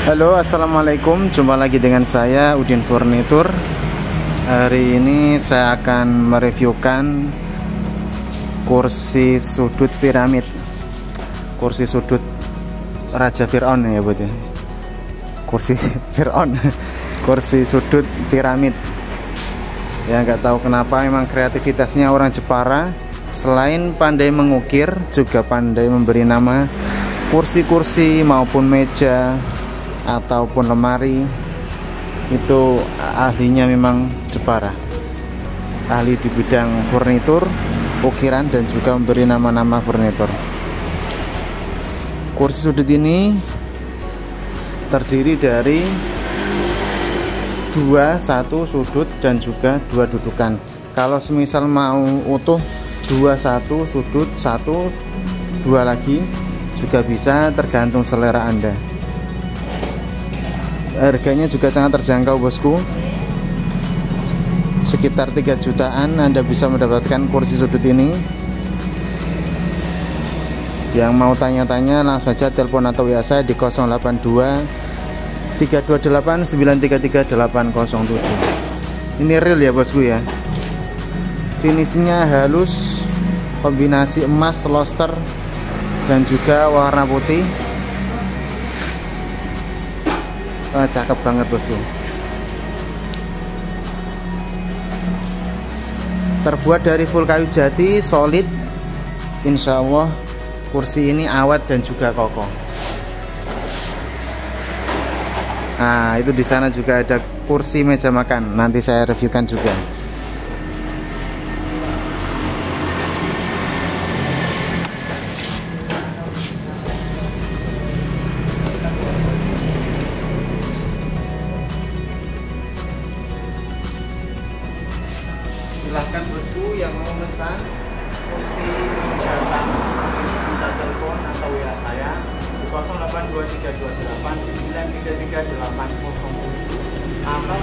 Halo assalamualaikum. Jumpa lagi dengan saya Udin Furnitur. Hari ini saya akan mereviewkan kursi sudut piramid. Kursi sudut Raja Fir'aun ya buat ya? Kursi Fir'aun. Kursi sudut piramid. Ya nggak tahu kenapa memang kreativitasnya orang Jepara. Selain pandai mengukir juga pandai memberi nama kursi-kursi maupun meja ataupun lemari itu ahlinya memang Jepara. Ahli di bidang furnitur ukiran dan juga memberi nama-nama furnitur. Kursi sudut ini terdiri dari dua satu sudut dan juga dua dudukan. Kalau semisal mau utuh dua satu sudut satu dua lagi juga bisa tergantung selera anda harganya juga sangat terjangkau bosku. Sekitar 3 jutaan Anda bisa mendapatkan kursi sudut ini. Yang mau tanya-tanya langsung saja telepon atau WA saya di 082 328 933 807 ini real ya bosku ya. Finishingnya halus kombinasi emas luster dan juga warna putih Wah, cakep banget bosku. Terbuat dari full kayu jati, solid. Insya Allah kursi ini awet dan juga kokoh. Nah, itu di sana juga ada kursi meja makan. Nanti saya reviewkan juga. Silahkan bosku yang mau memesan kursi jatah bisa telepon atau WA saya di 082328933807 atau